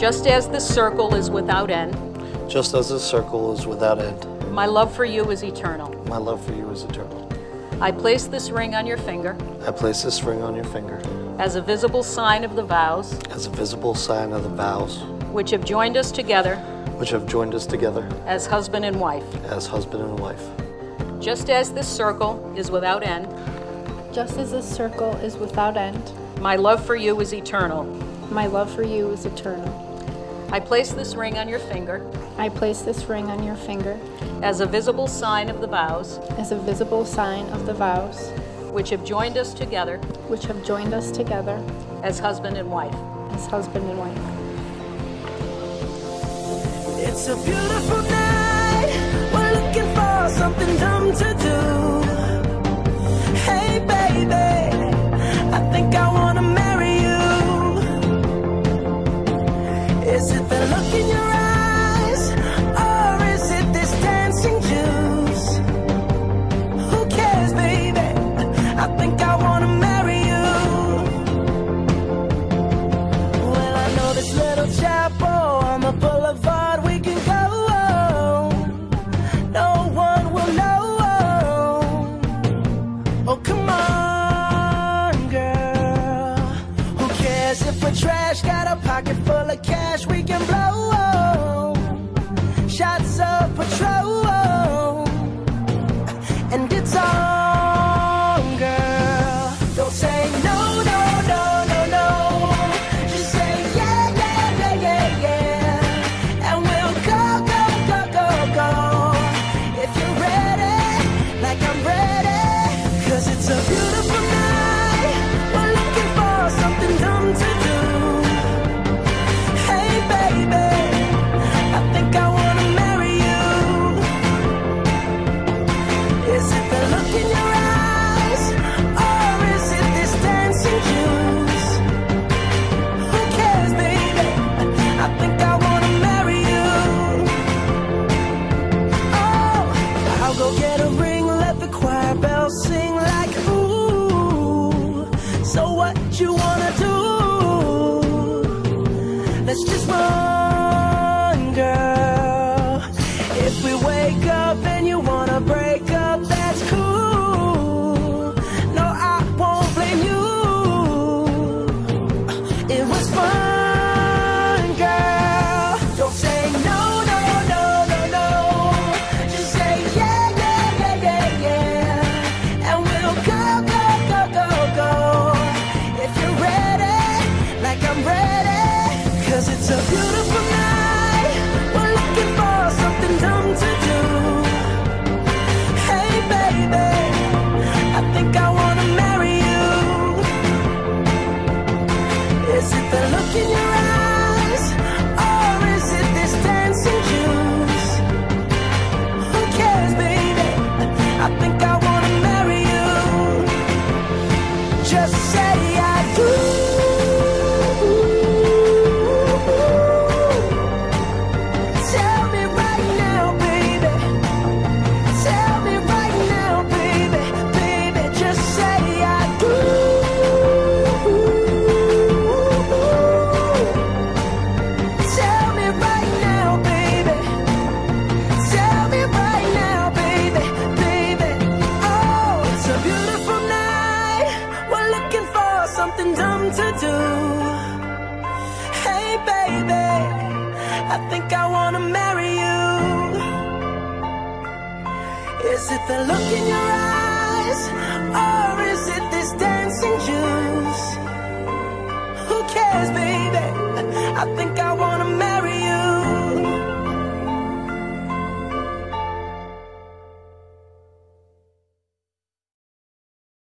Just as this circle is without end, Just as this circle is without end, my love for you is eternal. my love for you is eternal. I place this ring on your finger I place this ring on your finger as a visible sign of the vows as a visible sign of the vows which have joined us together which have joined us together as husband and wife. as husband and wife. Just as this circle is without end, Just as this circle is without end, my love for you is eternal. my love for you is eternal. I place this ring on your finger. I place this ring on your finger. As a visible sign of the vows. As a visible sign of the vows. Which have joined us together. Which have joined us together. As husband and wife. as husband and wife. It's a beautiful baby, I think I wanna marry you. Is it the look in your eyes, or is it this dancing juice? Who cares, baby? I think I wanna marry.